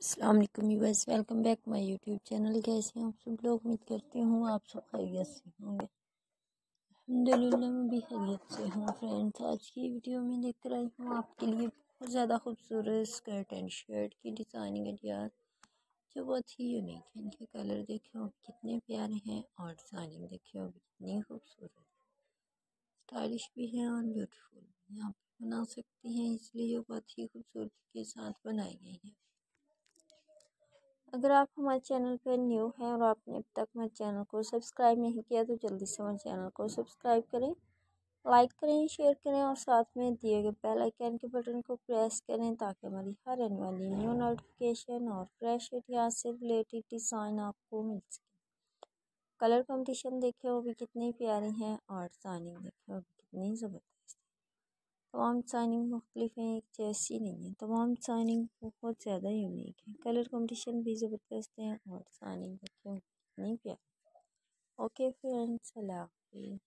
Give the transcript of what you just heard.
अस्सलाम वालेकुम yours welcome back my YouTube channel कैसे हैं आप सब लोग? उम्मीद करती हूँ आप सब खैरियत से होंगे। अल्हम्दुलिल्लाह, मैं भी खैरियत से हूँ फ्रेंड्स आज की वीडियो में लेकर आई हूँ आपके लिए बहुत ज़्यादा खूबसूरत स्कर्ट एंड शर्ट की डिज़ाइनिंग आइडियाज़ जो बहुत ही यूनिक है। इनके कलर देखे हो कितने प्यारे हैं और डिज़ाइनिंग देखे हो कितनी खूबसूरत स्टाइलिश भी है और ब्यूटीफुल भी आप बना सकती हैं, इसलिए बहुत ही खूबसूरती के साथ बनाई गई हैं। अगर आप हमारे चैनल पर न्यू हैं और आपने अब तक हमारे चैनल को सब्सक्राइब नहीं किया तो जल्दी से हमारे चैनल को सब्सक्राइब करें, लाइक करें, शेयर करें और साथ में दिए गए बेल आइकन के बटन को प्रेस करें ताकि हमारी हर आने वाली न्यू नोटिफिकेशन और फ्रेश इतिहास से रिलेटेड डिज़ाइन आपको मिल सके। कलर कॉम्पिटिशन देखे वो भी कितनी प्यारी हैं और डिज़ाइनिंग देखे वो भी कितनी ज़बरदस्त तमाम साइनिंग मुख्तलिफ़ हैं एक जैसी नहीं है। तमाम साइनिंग बहुत ज़्यादा यूनिक है। कलर कॉम्बिनेशन भी ज़बरदस्त है और साइनिंग देखिए नहीं प्यार ओके फ्रेंड्स अल्लाह हाफिज़।